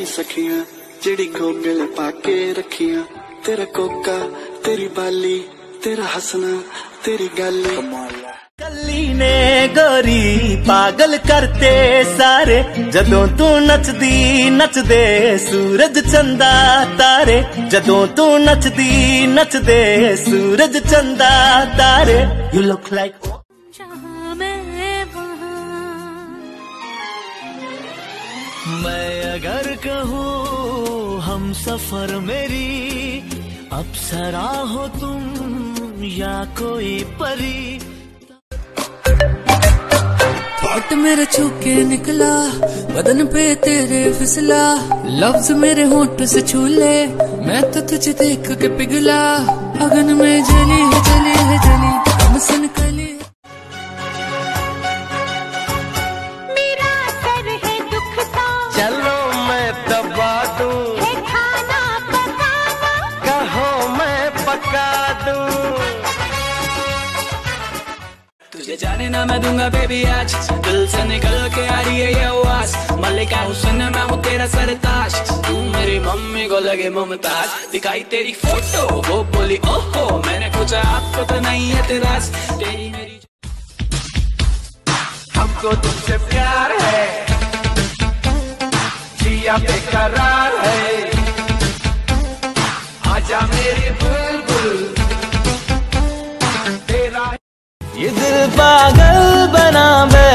तेरी सखियां जेड़ी गोगल पाके रखियां तेरा कोका तेरी बाली तेरा हंसना तेरी गाली ਕੱਲੀ ਨੇ ਗੋਰੀ ਪਾਗਲ ਕਰਤੇ ਸਾਰੇ ਜਦੋਂ ਤੂੰ ਨੱਚਦੀ ਨੱਚਦੇ ਸੂਰਜ ਚੰਦਾ ਤਾਰੇ ਜਦੋਂ ਤੂੰ ਨੱਚਦੀ ਨੱਚਦੇ ਸੂਰਜ ਚੰਦਾ ਤਾਰੇ ਯੂ ਲੁੱਕ ਲਾਈਕ मैं अगर कहूँ, हम सफ़र मेरी, अप्सरा हो तुम या कोई परी। हॉट मेरे छूके निकला, बदन पे तेरे फिसला, लफ्ज मेरे होंठ से छूले, मैं तो तुझे देख के पिघला, अगन में जली है जली है, जली हम सन कली तुझे जाने ना मैं दूँगा बेबी आज। दिल से निकल के आ रही है ये आवाज़। मल्लिका हुसन, मैं हूँ तेरा सरताज। तू मेरी मम्मी को लगे मुमताज़। दिखाई तेरी फ़ोटो, वो बोली, ओहो, मैंने पूछा, आपको तो नहीं है तेरा तेरी मेरी हमको तुमसे प्यार है। जिया बेकरार है। आजा मेरी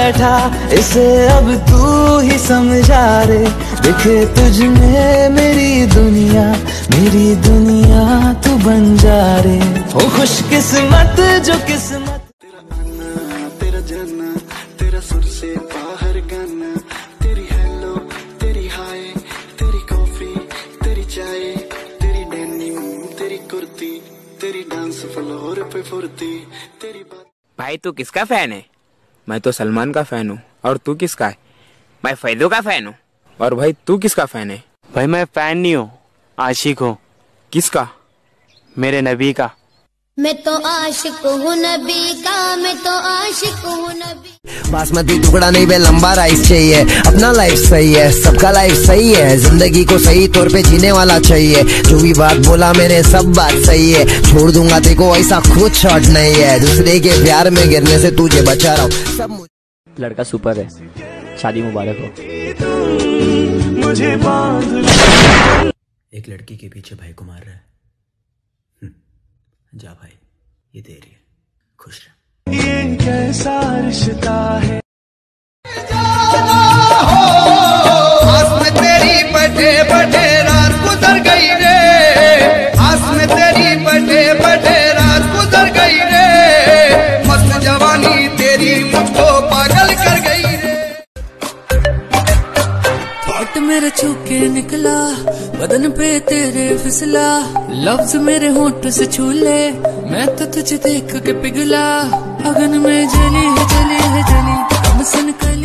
बैठा इसे अब तू ही समझा रे। दिखे तुझ में मेरी दुनिया मेरी दुनिया तू बन जा रे। ओ खुश किस्मत जो किस्मत। तेरा आना तेरा जाना तेरा सुर से बाहर गाना। तेरी हेलो तेरी हाय तेरी कॉफ़ी तेरी चाय तेरी डेनिम तेरी कुर्ती तेरी डांस फ्लोर पे फुर्ती तेरी बात। भाई तू किसका फ़ैन है? मैं तो सलमान का फ़ैन हूँ। और तू किसका है? मैं फैदू का फ़ैन हूँ। और भाई तू किसका फ़ैन है? भाई मैं फ़ैन नहीं हूँ आशिक हूँ। किसका? मेरे नबी का। मैं तो आशिक हूँ नबी का मैं तो आशिक हूँ नबी। बासमती टुकड़ा नहीं बे लंबा राइस चाहिए। अपना लाइफ सही है सबका लाइफ सही है। ज़िंदगी को सही तौर पे जीने वाला चाहिए। जो भी बात बोला मेरे सब बात सही है। छोड़ दूँगा तेरे को ऐसा खुद शॉट नहीं है। दूसरे के प्यार में गिरने से तुझे बचा रहा हूँ। सब मुझे लड़का सुपर है। शादी मुबारक हो। मुझे एक लड़की के पीछे भाई को मार रहा है। जा भाई ये दे रही है। खुश रह। ये कैसा रिश्ता है? हॉट मेरे छूके निकला, बदन पे तेरे फिसला। लफ्ज मेरे होंठ से छूले, मैं तो तुझे देख के पिघला। अगन में जली है जली है, जली।